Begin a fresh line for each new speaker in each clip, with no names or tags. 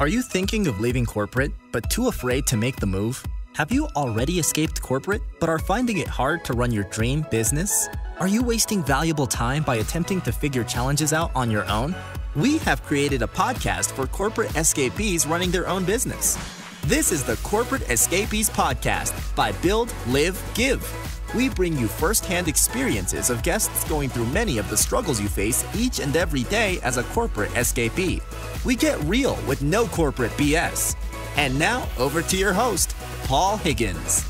Are you thinking of leaving corporate, but too afraid to make the move? Have you already escaped corporate, but are finding it hard to run your dream business? Are you wasting valuable time by attempting to figure challenges out on your own? We have created a podcast for corporate escapees running their own business. This is the Corporate Escapees Podcast by Build, Live, Give. We bring you firsthand experiences of guests going through many of the struggles you face each and every day as a corporate escapee. We get real with no corporate BS. And now, over to your host, Paul Higgins.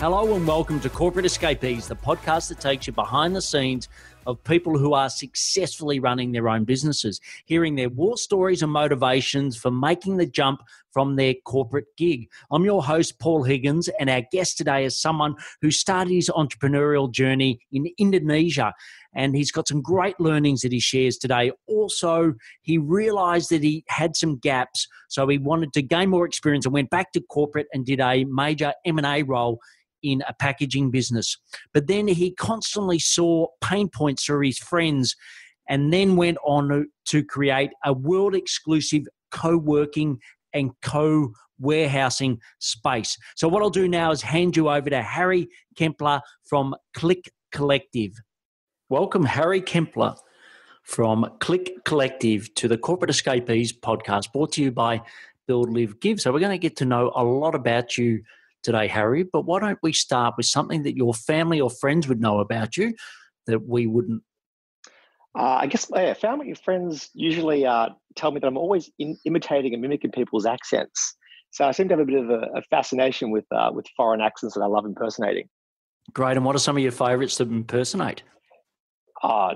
Hello and welcome to Corporate Escapees, the podcast that takes you behind the scenes of people who are successfully running their own businesses, hearing their war stories and motivations for making the jump from their corporate gig. I'm your host, Paul Higgins, and our guest today is someone who started his entrepreneurial journey in Indonesia. And he's got some great learnings that he shares today. Also, he realized that he had some gaps, so he wanted to gain more experience and went back to corporate and did a major M&A role in a packaging business. But then he constantly saw pain points through his friends and then went on to create a world exclusive co working and co warehousing space. So, what I'll do now is hand you over to Harry Kempler from CLIK Collective. Welcome, Harry Kempler from CLIK Collective to the Corporate Escapees podcast brought to you by Build Live Give. So, we're going to get to know a lot about you today, Harry. But why don't we start with something that your family or friends would know about you that we wouldn't?
Uh, I guess yeah, family and friends usually uh, tell me that I'm always in, imitating and mimicking people's accents. So I seem to have a bit of a, a fascination with uh, with foreign accents that I love impersonating.
Great. And what are some of your favourites to impersonate?
Uh,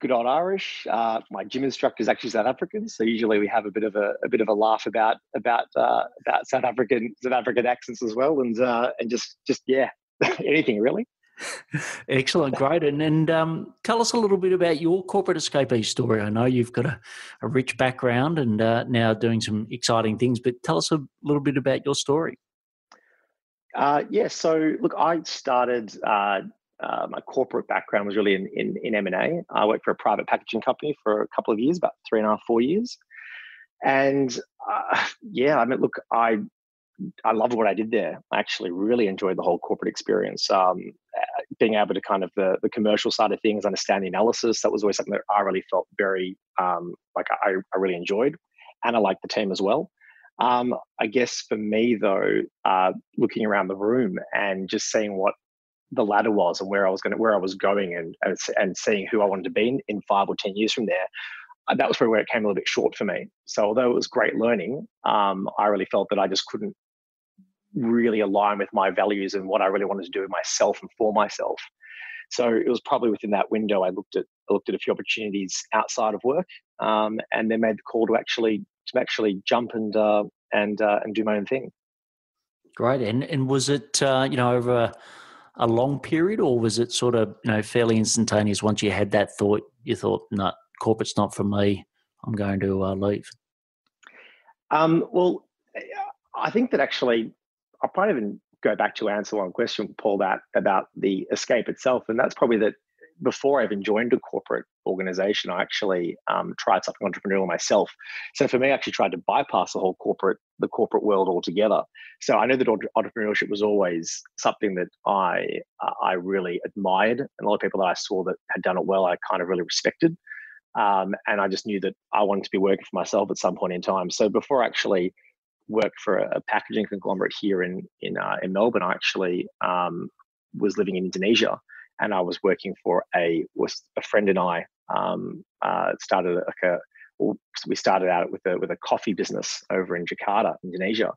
good old Irish. Uh, my gym instructor is actually South African, so usually we have a bit of a, a bit of a laugh about about uh, about South African South African accents as well, and uh, and just just yeah, anything really.
Excellent, great, and and um, tell us a little bit about your corporate escapee story. I know you've got a, a rich background and uh, now doing some exciting things, but tell us a little bit about your story.
Uh, yeah, so look, I started uh, uh, my corporate background was really in, in, in M&A. I worked for a private packaging company for a couple of years, about three and a half, four years. And uh, yeah, I mean, look, I I loved what I did there. I actually really enjoyed the whole corporate experience. Um, uh, being able to kind of the, the commercial side of things, understand the analysis, that was always something that I really felt very um, like I, I really enjoyed. And I liked the team as well. Um, I guess for me, though, uh, looking around the room and just seeing what the ladder was and where I was going where I was going and, and, and seeing who I wanted to be in, in five or 10 years from there, uh, that was probably where it came a little bit short for me. So although it was great learning, um, I really felt that I just couldn't really align with my values and what I really wanted to do with myself and for myself. So it was probably within that window I looked at I looked at a few opportunities outside of work, um, and then made the call to actually to actually jump and uh, and uh, and do my own thing.
Great, and and was it uh, you know over a long period, or was it sort of you know fairly instantaneous? Once you had that thought, you thought, "No, corporate's not for me. I'm going to uh, leave."
Um, well, I think that actually, I'll probably even go back to answer one question, Paul, that about the escape itself, and that's probably that before I even joined a corporate organization, I actually um, tried something entrepreneurial myself. So for me, I actually tried to bypass the whole corporate the corporate world altogether. So I know that entrepreneurship was always something that I uh, I really admired, and a lot of people that I saw that had done it well, I kind of really respected. Um, and I just knew that I wanted to be working for myself at some point in time. So before I actually worked for a, a packaging conglomerate here in in uh, in Melbourne, I actually um, was living in Indonesia and I was working for a was a friend and I um, uh, started like a we started out with a with a coffee business over in Jakarta, Indonesia,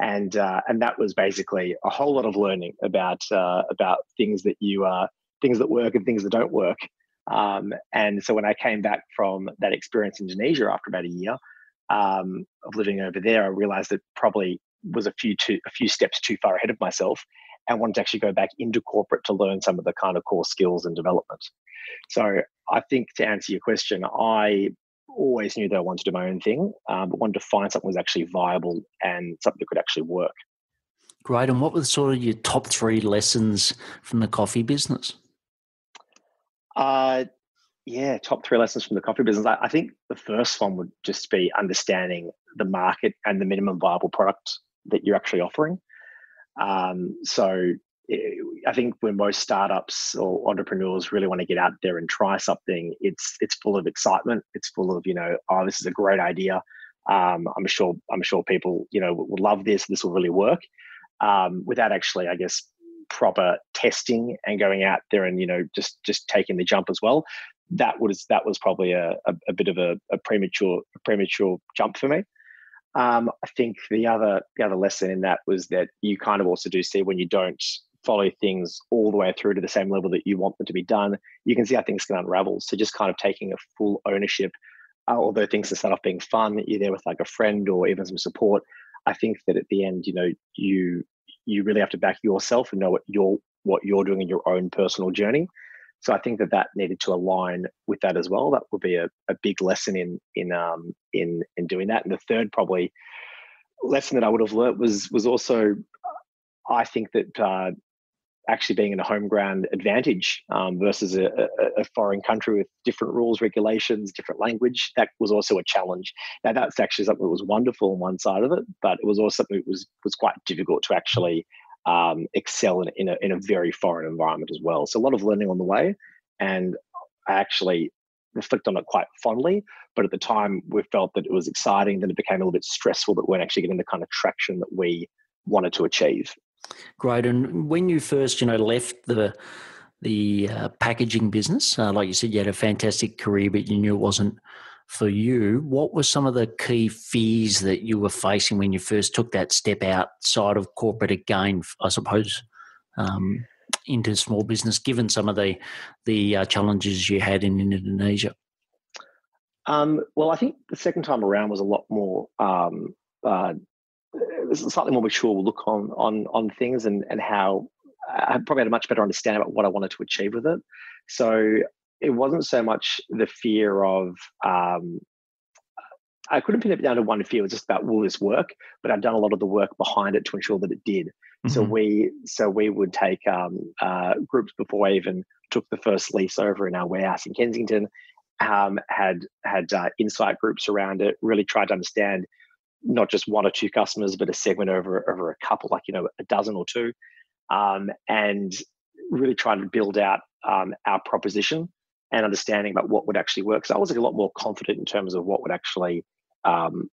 and uh, and that was basically a whole lot of learning about uh, about things that you uh, things that work and things that don't work. Um, and so when I came back from that experience in Indonesia after about a year um, of living over there, I realized that probably was a few too, a few steps too far ahead of myself and wanted to actually go back into corporate to learn some of the kind of core skills and development. So I think to answer your question, I always knew that I wanted to do my own thing, um, but wanted to find something that was actually viable and something that could actually work.
Great. And what were sort of your top three lessons from the coffee business?
Uh, yeah, top three lessons from the coffee business. I, I, think the first one would just be understanding the market and the minimum viable product that you're actually offering. Um, so eh, I think when most startups or entrepreneurs really want to get out there and try something, it's it's full of excitement. It's full of you know, oh, this is a great idea. Um, I'm sure I'm sure people you know will love this. This will really work. Um, without actually, I guess, proper testing and going out there and you know just just taking the jump as well that was that was probably a, a, a bit of a, a, premature a premature jump for me um, i think the other the other lesson in that was that you kind of also do see when you don't follow things all the way through to the same level that you want them to be done you can see how things can unravel so just kind of taking a full ownership uh, although things can start off being fun you're there with like a friend or even some support i think that at the end you know you you really have to back yourself and know what you're what you're doing in your own personal journey. So I think that that needed to align with that as well. That would be a, a big lesson in in um, in in doing that. And the third probably lesson that I would have learnt was was also I think that uh, actually being in a home ground advantage um, versus a, a, a, foreign country with different rules, regulations, different language. That was also a challenge. Now that's actually something that was wonderful on one side of it, but it was also something that was was quite difficult to actually um, excel in, in, a, in a very foreign environment as well. So a lot of learning on the way, and I actually reflect on it quite fondly. But at the time, we felt that it was exciting. Then it became a little bit stressful that we weren't actually getting the kind of traction that we wanted to achieve.
Great. And when you first, you know, left the the uh, packaging business, uh, like you said, you had a fantastic career, but you knew it wasn't for you. What were some of the key fears that you were facing when you first took that step outside of corporate again? I suppose um, into small business, given some of the the uh, challenges you had in Indonesia.
Um, well, I think the second time around was a lot more um, uh, slightly more mature look on on on things and and how I probably had a much better understanding about what I wanted to achieve with it. So it wasn't so much the fear of um, I couldn't pin it down to one fear. It was just about will this work? But I'd done a lot of the work behind it to ensure that it did. Mm-hmm. So we so we would take um, uh, groups before I even took the first lease over in our warehouse in Kensington. Um, had had uh, insight groups around it. Really tried to understand not just one or two customers, but a segment over over a couple, like you know, a dozen or two, um, and really trying to build out um, our proposition and understanding about what would actually work. So I was like, a lot more confident in terms of what would actually, um,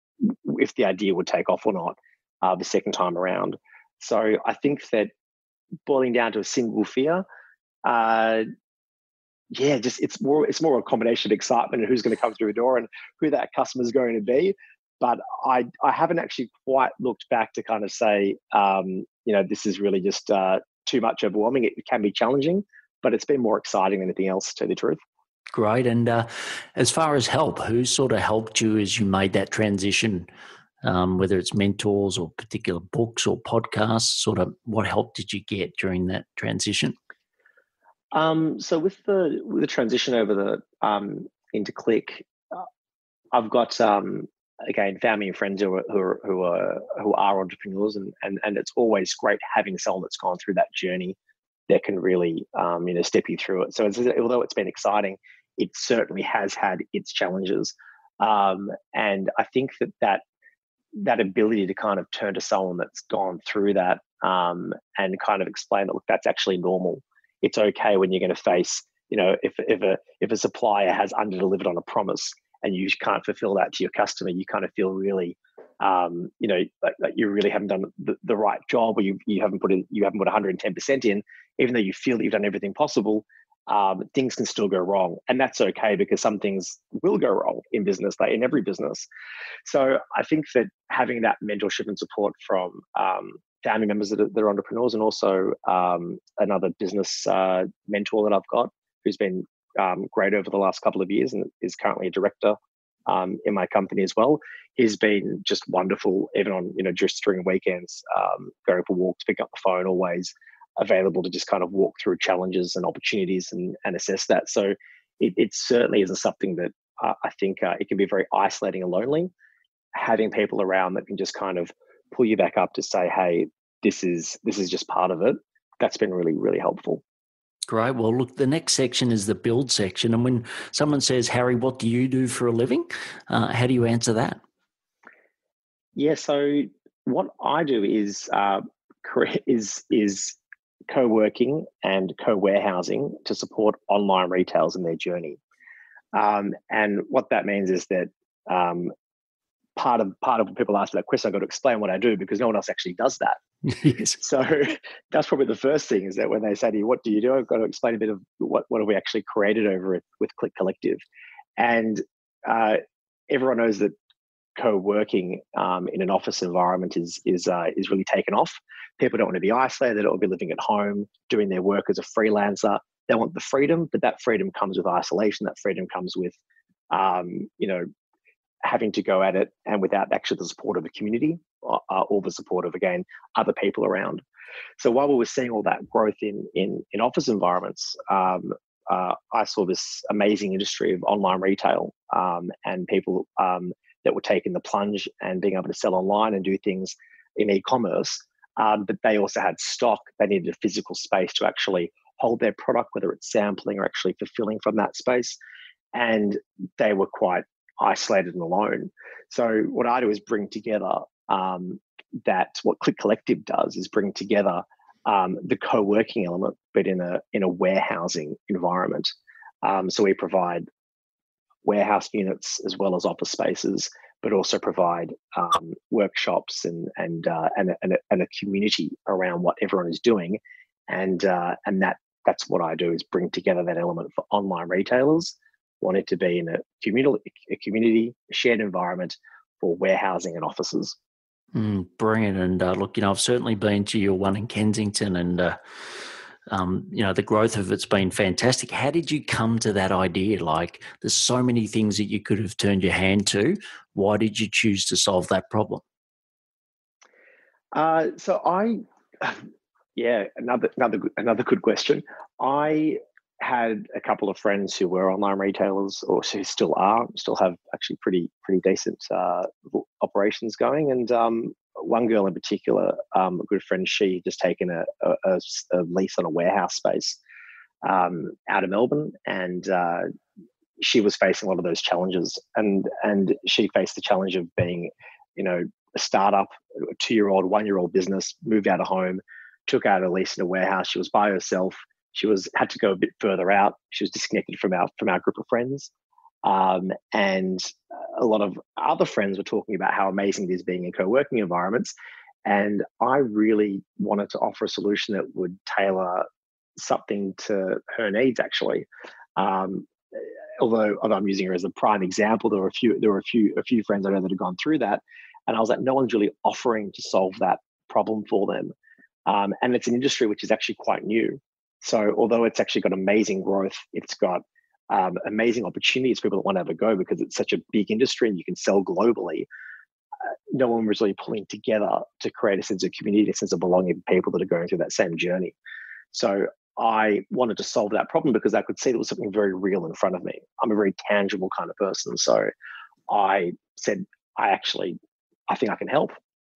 if the idea would take off or not, uh, the second time around. So I think that boiling down to a single fear, uh, yeah, just it's more it's more a combination of excitement and who's going to come through the door and who that customer is going to be but I I haven't actually quite looked back to kind of say, um, you know, this is really just uh, too much overwhelming. It can be challenging, but it's been more exciting than anything else, to tell the truth.
Great. And uh, as far as help, who sort of helped you as you made that transition? Um, whether it's mentors or particular books or podcasts, sort of what help did you get during that transition?
Um, so with the with the transition over the um, into CLIK, uh, I've got um, again family and friends who are who are who are, who are entrepreneurs and, and and it's always great having someone that's gone through that journey that can really um, you know step you through it. So it's, although it's been exciting it certainly has had its challenges. Um, and i think that that that ability to kind of turn to someone that's gone through that um, and kind of explain that look that's actually normal. It's okay when you're going to face you know if, if a if a supplier has under delivered on a promise and you can't fulfill that to your customer, you kind of feel really, um, you know, like, like, you really haven't done the, the right job, or you you haven't put in, you haven't put 110 percent in, even though you feel that you've done everything possible. Um, things can still go wrong, and that's okay because some things will go wrong in business, like in every business. So I think that having that mentorship and support from um, family members that are, that are, entrepreneurs, and also um, another business uh, mentor that I've got who's been um, great over the last couple of years and is currently a director um, in my company as well. He's been just wonderful, even on you know just during weekends, um, going for walks, pick up the phone, always available to just kind of walk through challenges and opportunities and, and assess that. So it, it certainly isn't something that uh, I think uh, it can be very isolating and lonely. Having people around that can just kind of pull you back up to say, "Hey, this is this is just part of it." That's been really really helpful.
Great. Well, look, the next section is the build section. And when someone says, Harry, what do you do for a living? Uh, how do you answer that?
Yeah, so what I do is uh, is is co-working and co-warehousing to support online retailers in their journey. Um, and what that means is that um, part of part of people ask that question, I've got to explain what I do because no one else actually does that.
yes.
So that's probably the first thing is that when they say to you, "What do you do?" I've got to explain a bit of what what have we actually created over it with CLIK Collective, and uh, everyone knows that co-working um, in an office environment is is uh, is really taken off. People don't want to be isolated; they don't want to be living at home, doing their work as a freelancer. They want the freedom, but that freedom comes with isolation. That freedom comes with, um, you know, having to go at it and without actually the support of a community or, uh, or the support of again other people around. So while we were seeing all that growth in in, in office environments, um, uh, I saw this amazing industry of online retail um, and people um, that were taking the plunge and being able to sell online and do things in e-commerce. Um, but they also had stock. They needed a physical space to actually hold their product, whether it's sampling or actually fulfilling from that space. And they were quite isolated and alone. So what I do is bring together um, that what CLIK Collective does is bring together um, the co-working element, but in a in a warehousing environment. Um, so we provide warehouse units as well as office spaces, but also provide um, workshops and and, uh, and, and, a, and a community around what everyone is doing, and uh, and that that's what I do is bring together that element for online retailers wanting to be in a community, a community, a shared environment for warehousing and offices.
Mm, brilliant. And uh, look, you know, I've certainly been to your one in Kensington and uh, um, you know the growth of it's been fantastic how did you come to that idea like there's so many things that you could have turned your hand to why did you choose to solve that problem?
Uh, so i yeah another another another good question. I had a couple of friends who were online retailers or who still are still have actually pretty pretty decent uh, operations going. And um, one girl in particular, um, a good friend, she just taken a, a, a lease on a warehouse space um, out of Melbourne, and uh, she was facing a lot of those challenges. And and she faced the challenge of being, you know, a startup, a two-year-old, one-year-old business, moved out of home, took out a lease in a warehouse. She was by herself. She was had to go a bit further out. She was disconnected from our from our group of friends. Um, and a lot of other friends were talking about how amazing it is being in co-working environments. And I really wanted to offer a solution that would tailor something to her needs actually. Um, although, although I'm using her as a prime example, there were a few there were a few a few friends I know that had gone through that. And I was like, no one's really offering to solve that problem for them. Um, and it's an industry which is actually quite new. So although it's actually got amazing growth, it's got um, amazing opportunities for people that want to have a go because it's such a big industry and you can sell globally. Uh, no one was really pulling together to create a sense of community, a sense of belonging for people that are going through that same journey. So I wanted to solve that problem because I could see there was something very real in front of me. I'm a very tangible kind of person. So I said, I actually, I think I can help.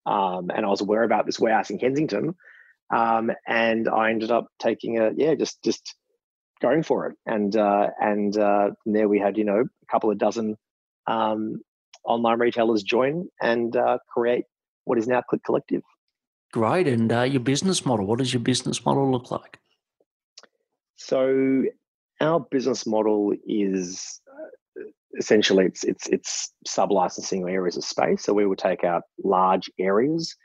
Um, and I was aware about this warehouse in Kensington. Um, and I ended up taking a, yeah, just, just going for it. And uh, and uh, there we had you know a couple of dozen um, online retailers join and uh, create what is now CLIK Collective.
Great. And uh, your business model, what does your business model look like?
So our business model is uh, essentially it's it's it's sub licensing areas of space. So we will take out large areas,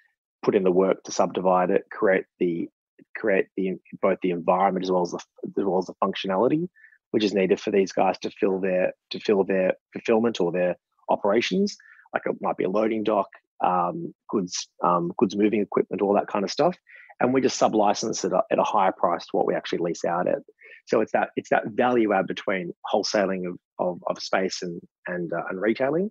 put in the work to subdivide it, create the create the both the environment as well as the as well as the functionality which is needed for these guys to fill their to fill their fulfillment or their operations. Like it might be a loading dock, um, goods um, goods moving equipment, all that kind of stuff, and we just sub-license it at a higher price to what we actually lease out at. So it's that it's that value add between wholesaling of of, of space and and uh, and retailing.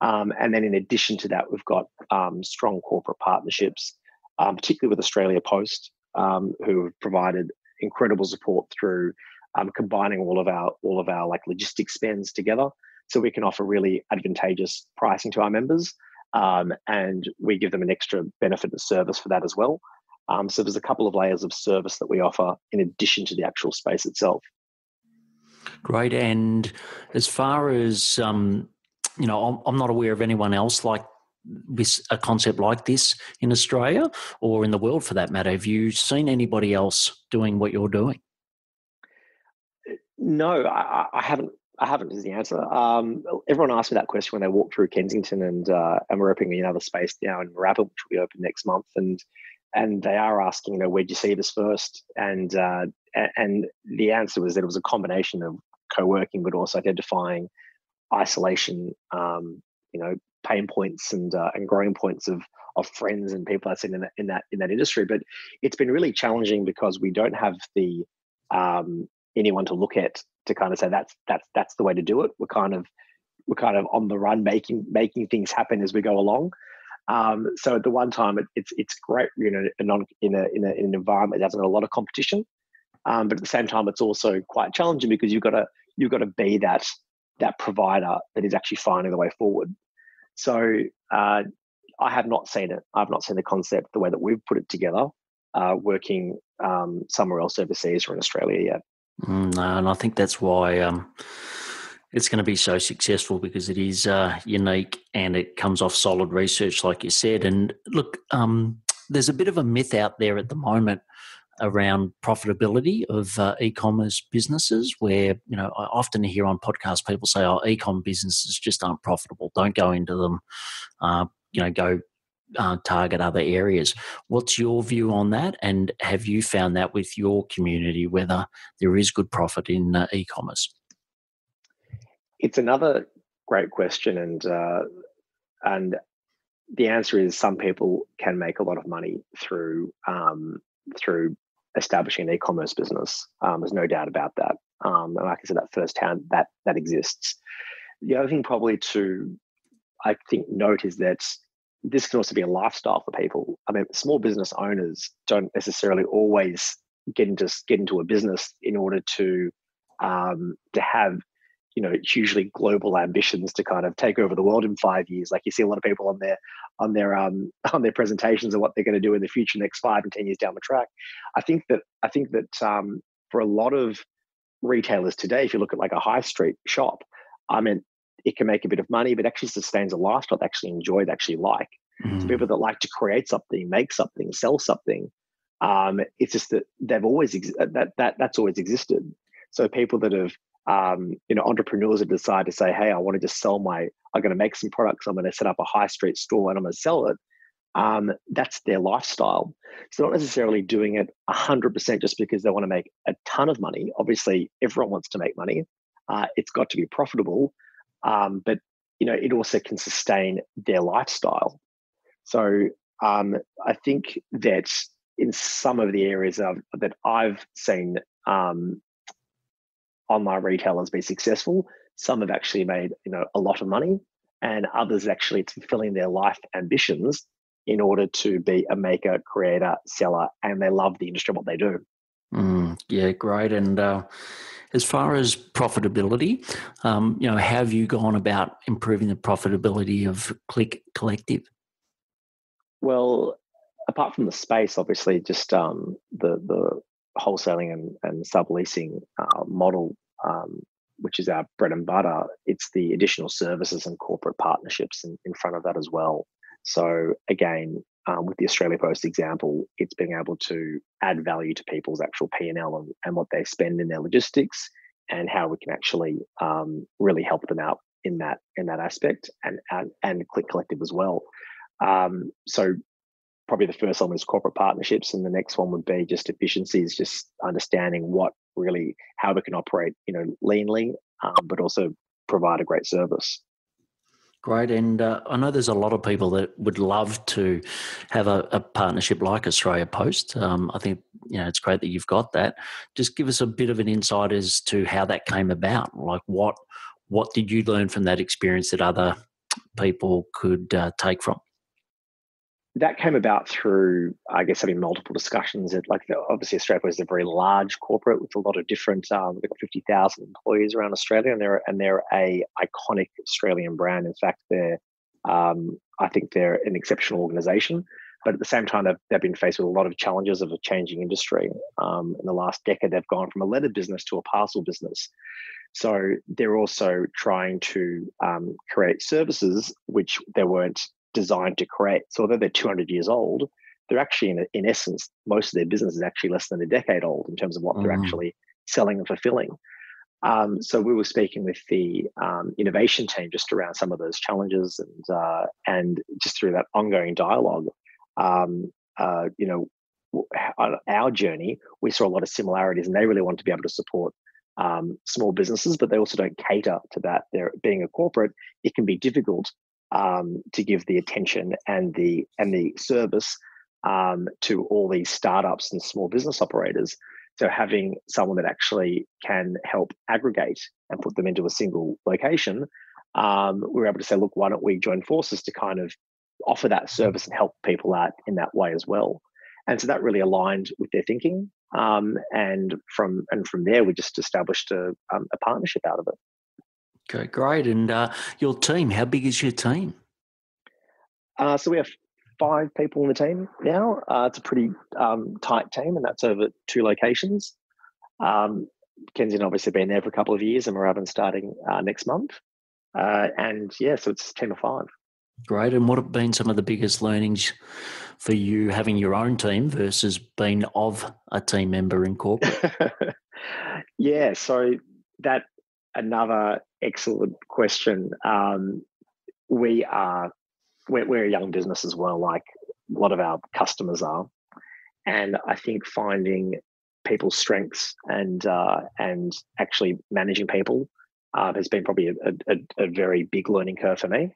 Um, and then in addition to that, we've got um, strong corporate partnerships, um, particularly with Australia Post, um, who have provided incredible support through um, combining all of our all of our like logistics spends together, so we can offer really advantageous pricing to our members, um, and we give them an extra benefit and service for that as well. Um, so there's a couple of layers of service that we offer in addition to the actual space itself.
Great. And as far as, um, you know, I'm not aware of anyone else like with a concept like this in Australia or in the world for that matter. Have you seen anybody else doing what you're doing?
No, I, I haven't. I haven't is the answer. Um, everyone asked me that question when they walked through Kensington, and uh, and we're opening another space now in Moorabbin, which will be open next month. And and they are asking, you know, where'd you see this first? And uh, and the answer was that it was a combination of co-working, but also identifying isolation, um, you know, pain points and uh, and growing points of of friends and people I've seen in that in that in that industry. But it's been really challenging because we don't have the um, anyone to look at to kind of say that's that's that's the way to do it. We're kind of we're kind of on the run making making things happen as we go along. Um, so at the one time, it, it's it's great, you know, in, a, in, a, in, an environment that has got a lot of competition, um, but at the same time, it's also quite challenging because you've got to you've got to be that that provider that is actually finding the way forward. So uh, I have not seen it. I've not seen the concept the way that we've put it together, uh, working um, somewhere else overseas or in Australia yet.
Mm, no, and I think that's why um, it's going to be so successful because it is uh, unique and it comes off solid research, like you said. And look, um, there's a bit of a myth out there at the moment around profitability of uh, e-commerce businesses where you know i often hear on podcasts people say oh e-com businesses just aren't profitable. Don't go into them uh, you know go uh, target other areas. What's your view on that? And have you found that with your community whether there is good profit in uh, e-commerce
it's another great question and uh, and the answer is some people can make a lot of money through um, through establishing an e-commerce business. Um, there's no doubt about that. Um, and like I said, that firsthand, that that exists. The other thing probably to I think note is that this can also be a lifestyle for people. I mean, small business owners don't necessarily always get into get into a business in order to um, to have you know hugely global ambitions to kind of take over the world in five years. Like you see a lot of people on their on their um, on their presentations of what they're going to do in the future, next five and ten years down the track. I think that I think that um, for a lot of retailers today, if you look at like a high street shop, I mean, it can make a bit of money, but actually sustains a lifestyle they actually enjoy, they actually like. Mm. So people that like to create something, make something, sell something. Um, it's just that they've always ex- that that that's always existed. So people that have um, you know, entrepreneurs have decided to say, hey, I want to just sell my, I'm going to make some products, I'm going to set up a high street store and I'm going to sell it. Um, that's their lifestyle. So not necessarily doing it 100% just because they want to make a ton of money. Obviously, everyone wants to make money. Uh, it's got to be profitable, um, but you know, it also can sustain their lifestyle. So um, I think that in some of the areas of, that I've seen um, online retailers be successful. Some have actually made you know a lot of money, and others actually it's fulfilling their life ambitions in order to be a maker, creator, seller, and they love the industry what they do.
Mm, yeah, great. And uh, as far as profitability, um, you know, have you gone about improving the profitability of CLIK Collective?
Well, apart from the space, obviously, just um, the the wholesaling and, and subleasing uh, model, um, which is our bread and butter, it's the additional services and corporate partnerships in, in front of that as well. So again, um, with the Australia Post example, it's being able to add value to people's actual P and and what they spend in their logistics, and how we can actually um, really help them out in that in that aspect, and and, and CLIK Collective as well. Um, so probably the first one was corporate partnerships and the next one would be just efficiencies just understanding what really how we can operate you know leanly um, but also provide a great service
Great, and uh, I know there's a lot of people that would love to have a, a partnership like Australia Post. Um, I think you know it's great that you've got that. Just give us a bit of an insight as to how that came about. Like what what did you learn from that experience that other people could uh, take from?
That came about through, I guess, having multiple discussions. At like, obviously, Australia is a very large corporate with a lot of different. Um, they've got fifty thousand employees around Australia, and they're and they're a iconic Australian brand. In fact, they're, um, I think, they're an exceptional organisation. but at the same time, they've, they've been faced with a lot of challenges of a changing industry. Um, in the last decade, they've gone from a letter business to a parcel business. So they're also trying to um, create services which they weren't designed to create. So although they're 200 years old, they're actually, in, in essence, most of their business is actually less than a decade old in terms of what mm. they're actually selling and fulfilling. Um, so we were speaking with the um, innovation team just around some of those challenges and uh, and just through that ongoing dialogue. Um, uh, you know, our journey, we saw a lot of similarities, and they really want to be able to support um, small businesses, but they also don't cater to that. They're being a corporate, it can be difficult um, to give the attention and the and the service um, to all these startups and small business operators. So having someone that actually can help aggregate and put them into a single location, um, we were able to say, look, why don't we join forces to kind of offer that service and help people out in that way as well. And so that really aligned with their thinking. Um, and from and from there, we just established a, um, a partnership out of it.
Okay, great. And uh, your team, how big is your team?
Uh, so we have five people in the team now. Uh, it's a pretty um, tight team, and that's over two locations. Um, Ken's obviously been there for a couple of years, and we're up starting uh, next month. Uh, and yeah, so it's a team of five.
Great. And what have been some of the biggest learnings for you having your own team versus being of a team member in corporate?
yeah, so that another excellent question. Um, we are we're, we're a young business as well, like a lot of our customers are, and I think finding people's strengths and uh, and actually managing people uh, has been probably a, a, a, very big learning curve for me.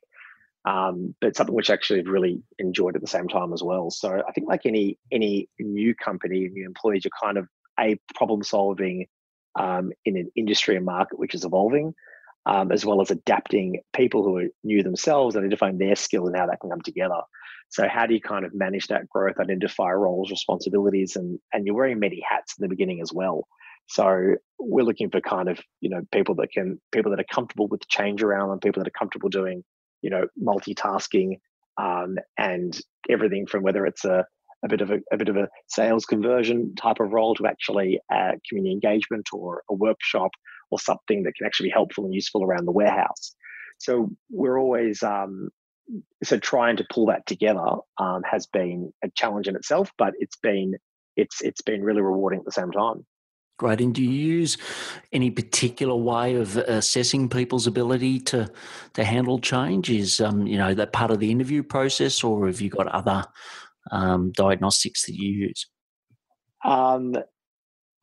Um, but something which actually I've really enjoyed at the same time as well. So I think like any any new company, new employees, you're kind of a problem solving um, in an industry and market which is evolving um, as well as adapting people who are new themselves, and identifying their skills and how that can come together. So how do you kind of manage that growth, identify roles, responsibilities, and and you're wearing many hats in the beginning as well. So we're looking for kind of you know people that can people that are comfortable with change around them, people that are comfortable doing you know multitasking um, and everything from whether it's a a bit of a, a, bit of a sales conversion type of role to actually uh, community engagement or a workshop or something that can actually be helpful and useful around the warehouse. So we're always um, so trying to pull that together um, has been a challenge in itself, but it's been it's it's been really rewarding at the same time.
Great. And do you use any particular way of assessing people's ability to to handle change? Is um, you know that part of the interview process, or have you got other um, diagnostics that you use?
Um,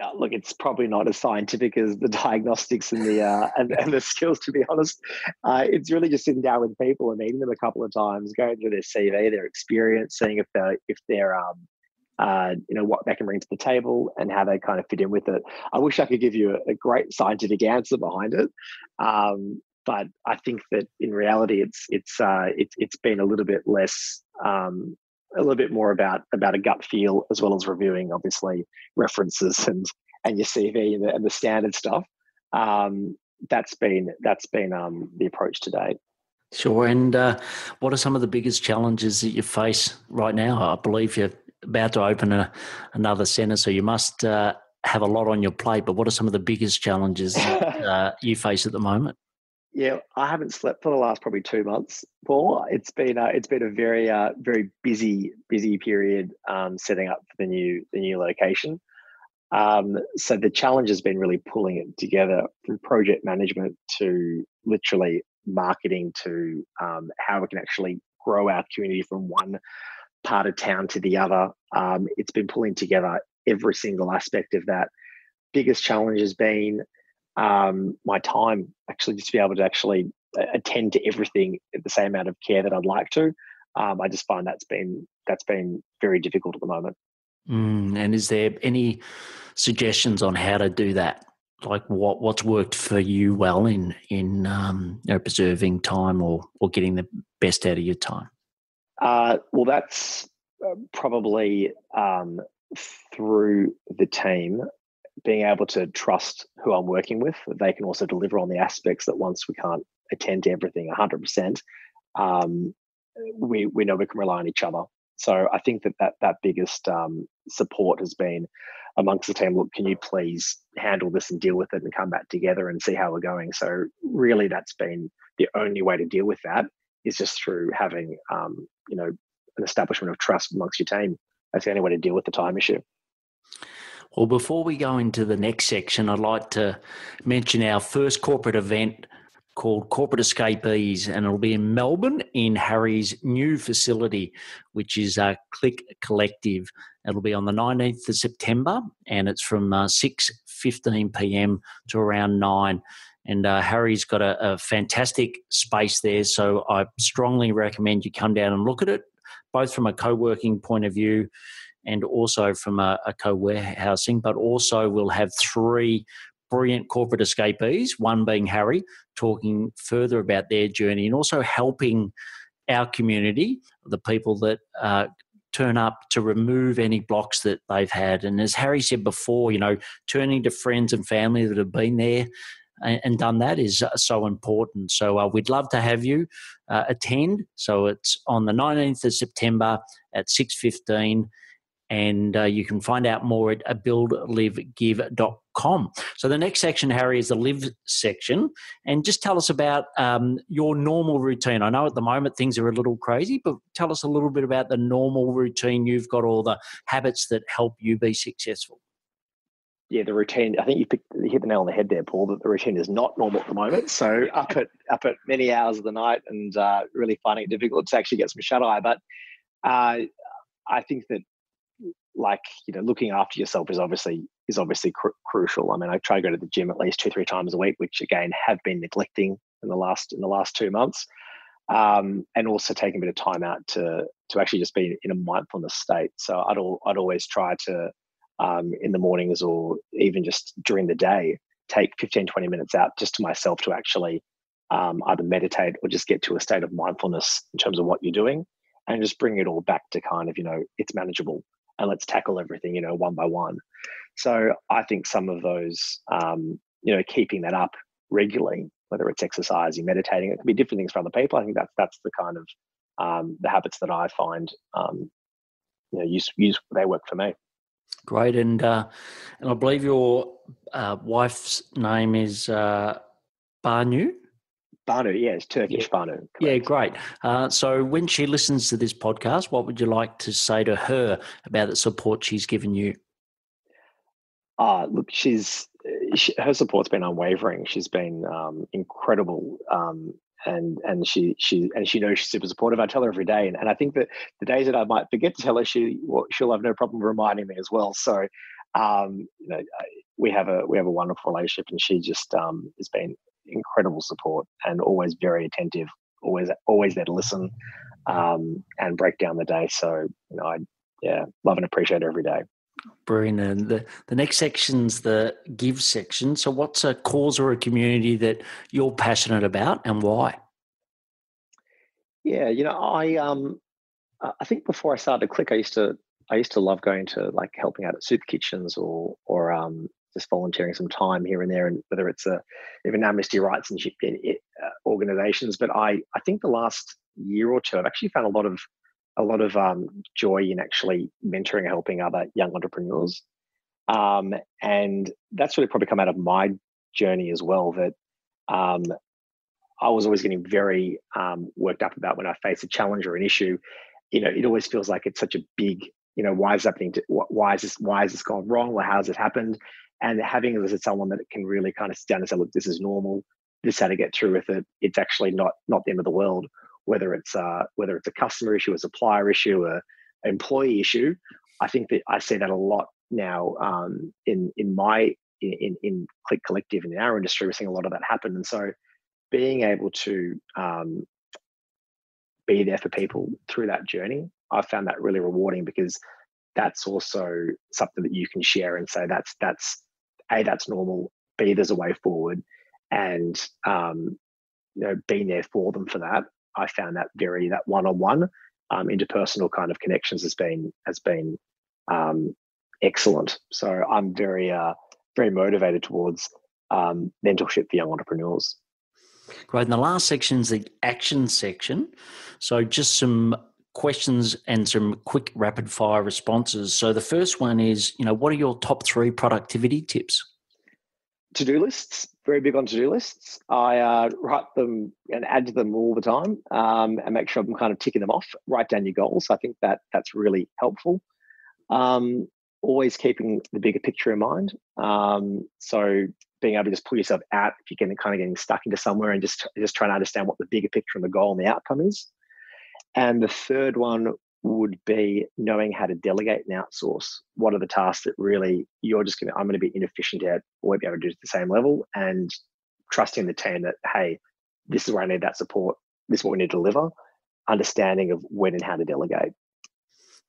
uh, look, it's probably not as scientific as the diagnostics and the uh, and, and, the skills. To be honest, uh, it's really just sitting down with people and meeting them a couple of times, going through their CV, their experience, seeing if they're if they're um, uh, you know what they can bring to the table and how they kind of fit in with it. I wish I could give you a, a great scientific answer behind it, um, but I think that in reality, it's it's uh, it's it's been a little bit less um, a little bit more about about a gut feel as well as reviewing obviously references and and your CV and the, and the standard stuff. Um, that's been that's been um, the approach to date.
Sure. And uh, what are some of the biggest challenges that you face right now? I believe you're about to open a, another centre, so you must uh, have a lot on your plate. But what are some of the biggest challenges that, uh, you face at the moment?
Yeah, I haven't slept for the last probably two months, Paul. It's been uh, it's been a very uh, very busy busy period um, setting up for the new the new location. Um, so the challenge has been really pulling it together from project management to literally marketing to um, how we can actually grow our community from one part of town to the other. Um, it's been pulling together every single aspect of that. Biggest challenge has been um, my time actually just to be able to actually uh, attend to everything at the same amount of care that I'd like to. Um, I just find that's been that's been very difficult at the moment.
Mm, and is there any suggestions on how to do that? Like what what's worked for you well in in um, you know, preserving time or or getting the best out of your time?
Uh, well, that's uh, probably um, through the team being able to trust who I'm working with, that they can also deliver on the aspects that once we can't attend to everything 100%, um, we, we know we can rely on each other. So I think that that, that biggest um, support has been amongst the team. Look, can you please handle this and deal with it and come back together and see how we're going? So really, that's been the only way to deal with that is just through having um, you know an establishment of trust amongst your team. That's the only way to deal with the time issue.
Well, before we go into the next section, I'd like to mention our first corporate event called Corporate Escapees, and it'll be in Melbourne in Harry's new facility, which is uh, CLIK Collective. It'll be on the 19th of September, and it's from uh, 6.15 p.m. to around 9 and uh, Harry's got a, a, fantastic space there. So I strongly recommend you come down and look at it, both from a co-working point of view and also from a, a co-warehousing. But also we'll have three brilliant corporate escapees, one being Harry, talking further about their journey and also helping our community, the people that uh, turn up to remove any blocks that they've had. And as Harry said before, you know, turning to friends and family that have been there and, done that is so important. So uh, we'd love to have you uh, attend. So it's on the 19th of September at 6.15 and uh, you can find out more at buildlivegive.com. So the next section, Harry, is the live section, and just tell us about um, your normal routine. I know at the moment things are a little crazy, but tell us a little bit about the normal routine you've got, all the habits that help you be successful.
Yeah, the routine. I think you, picked, you hit the nail on the head there, Paul. That the routine is not normal at the moment. So up at up at many hours of the night, and uh, really finding it difficult to actually get some shut eye. But uh, I think that like you know looking after yourself is obviously is obviously cr- crucial. I mean i try to go to the gym at least two three times a week which again have been neglecting in the last in the last two months. Um, and also taking a bit of time out to to actually just be in a mindfulness state. So i'd all, i'd always try to um, in the mornings or even just during the day take 15 20 minutes out just to myself to actually um, either meditate or just get to a state of mindfulness in terms of what you're doing and just bring it all back to kind of you know it's manageable and let's tackle everything, you know, one by one. So I think some of those, um, you know, keeping that up regularly, whether it's exercising, meditating, it can be different things for other people. I think that's that's the kind of um, the habits that I find, um, you know, use use they work for me.
Great, and uh, and I believe your uh, wife's name is uh, Banu.
Banu, yeah, it's Turkish yeah. Banu. Correct.
Yeah, great. Uh, so when she listens to this podcast, what would you like to say to her about the support she's given you?
Uh, look, she's she, her support's been unwavering. She's been um, incredible, um, and and she she and she knows she's super supportive. I tell her every day, and, and I think that the days that I might forget to tell her, she well, she'll have no problem reminding me as well. So, um, you know, we have a we have a wonderful relationship, and she just um, has been incredible support and always very attentive, always always there to listen um, and break down the day. So you know, I yeah love and appreciate every day.
Brilliant. And the, the next section's the give section. So, what's a cause or a community that you're passionate about and why?
Yeah, you know, I um, I think before I started CLIK, I used to I used to love going to like helping out at soup kitchens or or um, just volunteering some time here and there, and whether it's a even Amnesty Rights and uh, organisations. But I I think the last year or two, I've actually found a lot of a lot of um, joy in actually mentoring and helping other young entrepreneurs, um, and that's really probably come out of my journey as well. That um, I was always getting very um, worked up about when I face a challenge or an issue. You know, it always feels like it's such a big you know why is happening to why is this why has this gone wrong or how has it happened and having this as someone that can really kind of sit down and say, look, this is normal. This is how to get through with it. It's actually not not the end of the world. Whether it's uh, whether it's a customer issue, a supplier issue, a employee issue, I think that I see that a lot now um, in in my in in CLIK Collective and in our industry. We're seeing a lot of that happen, and so being able to um, be there for people through that journey, I found that really rewarding because that's also something that you can share and say that's that's a that's normal. B there's a way forward. And um, you know being there for them for that. I found that very that one-on-one um, interpersonal kind of connections has been has been um, excellent. So i'm very uh, very motivated towards um, mentorship for young entrepreneurs.
Great. And the last section is the action section. So, just some questions and some quick rapid fire responses. So the first one is, you know, what are your top three productivity tips?
To do lists, very big on to do lists. I uh, write them and add to them all the time um, and make sure I'm kind of ticking them off. Write down your goals. I think that that's really helpful. Um, always keeping the bigger picture in mind. Um, so being able to just pull yourself out if you're getting kind of getting stuck into somewhere and just just trying to understand what the bigger picture and the goal and the outcome is. And the third one would be knowing how to delegate and outsource. What are the tasks that really you're just going to, I'm going to be inefficient at, or won't be able to do at the same level, and trusting the team that, hey, this is where I need that support. This is what we need to deliver. Understanding of when and how to delegate.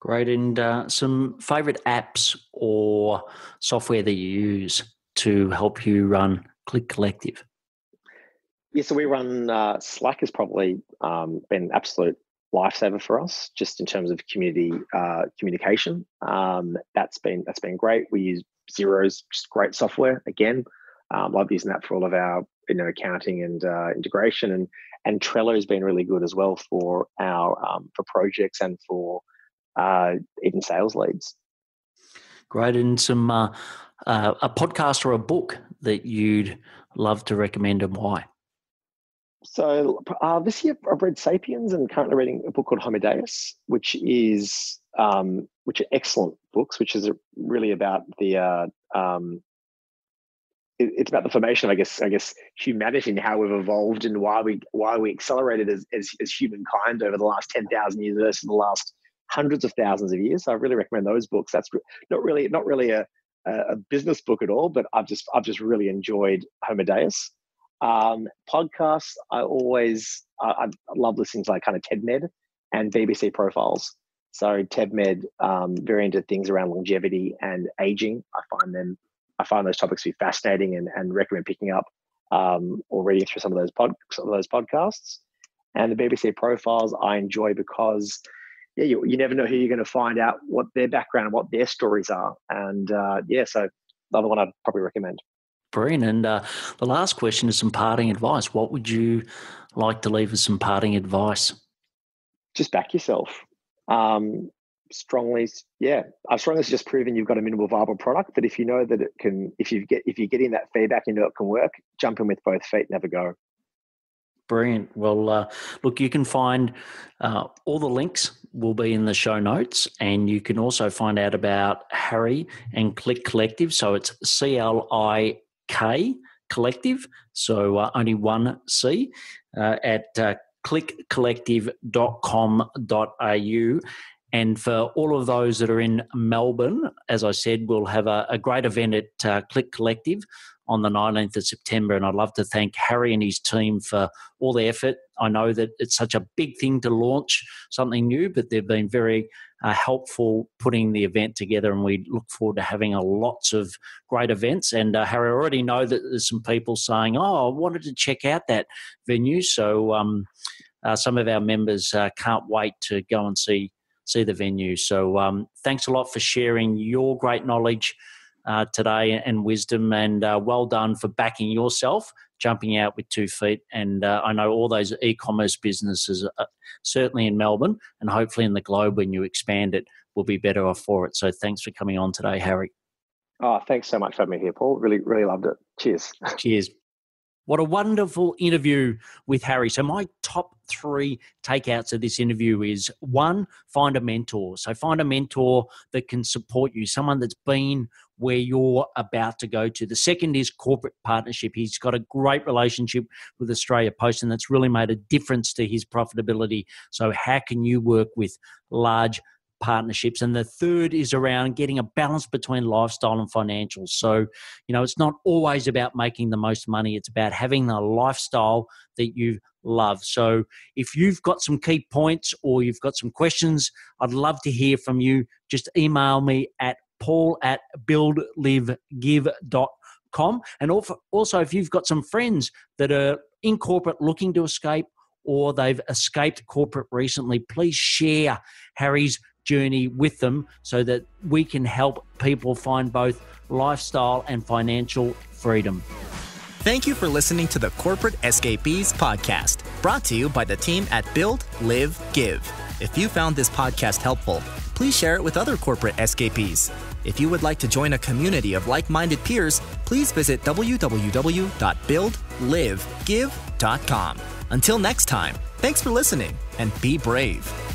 Great. And uh, some favorite apps or software that you use to help you run CLIK Collective?
Yeah, so we run uh, Slack has probably um, been absolute lifesaver for us, just in terms of community uh, communication. Um, that's been that's been great. We use Xero's just great software. Again, um, love using that for all of our you know accounting and uh, integration, and and Trello has been really good as well for our um, for projects and for uh, even sales leads.
Great, and some uh, uh, a podcast or a book that you'd love to recommend and why.
So uh, this year I've read *Sapiens* and currently reading a book called *Homo Deus*, which is um, which are excellent books, which is really about the uh, um, it, it's about the formation of I guess I guess humanity and how we've evolved and why we why we accelerated as as, as humankind over the last ten thousand years versus the last hundreds of thousands of years. So I really recommend those books. That's not really not really a, a business book at all, but I've just I've just really enjoyed Homo Deus. Um, podcasts, I always I, love listening to like kind of TEDMED and BBC profiles. So TEDMED, um, very into things around longevity and aging. I find them I find those topics to be fascinating and, and recommend picking up um, or reading through some of those pod, some of those podcasts. And the BBC profiles I enjoy because yeah, you, you never know who you're going to find out what their background, and what their stories are, and uh, yeah, so another one I'd probably recommend.
Brilliant. And uh, the last question is some parting advice. What would you like to leave as some parting advice?
Just back yourself. Um, strongly, yeah, I strongly suggest proving you've got a minimal viable product. That if you know that it can, if you get, if you're getting that feedback, you know it can work. Jump in with both feet, never go.
Brilliant. Well, uh, look, you can find uh, all the links will be in the show notes, and you can also find out about Harry and CLIK Collective. So it's C L I K Collective, so uh, only one C uh, at uh, clikcollective.com.au. And for all of those that are in Melbourne, as I said, we'll have a, a great event at uh, CLIK Collective on the 19th of September. And I'd love to thank Harry and his team for all the effort. I know that it's such a big thing to launch something new, but they've been very uh, helpful putting the event together. And we look forward to having a lots of great events. And uh, Harry, I already know that there's some people saying, oh, I wanted to check out that venue. So um, uh, some of our members uh, can't wait to go and see see the venue. So um, thanks a lot for sharing your great knowledge uh, today and wisdom. And uh, well done for backing yourself, jumping out with two feet. And uh, I know all those e commerce businesses, uh, certainly in Melbourne and hopefully in the globe when you expand it, will be better off for it. So thanks for coming on today, Harry.
Oh, thanks so much for having me here, Paul. Really, really loved it. Cheers.
Cheers. What a wonderful interview with Harry. So, my top three takeouts of this interview is one, find a mentor. So, find a mentor that can support you, someone that's been where you're about to go to. The second is corporate partnership. He's got a great relationship with Australia Post, and that's really made a difference to his profitability. So, how can you work with large partnerships. And the third is around getting a balance between lifestyle and financials. So, you know, it's not always about making the most money, it's about having the lifestyle that you love. So, if you've got some key points or you've got some questions, I'd love to hear from you. Just email me at paul at buildlivegive.com. And also, if you've got some friends that are in corporate looking to escape, or they've escaped corporate recently, please share Harry's journey with them so that we can help people find both lifestyle and financial freedom.
Thank you for listening to the Corporate Escapees podcast, brought to you by the team at Build, Live, Give. If you found this podcast helpful, please share it with other corporate escapees. If you would like to join a community of like minded peers, please visit www.buildlivegive.com. Until next time, thanks for listening and be brave.